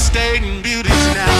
devastating beauties now.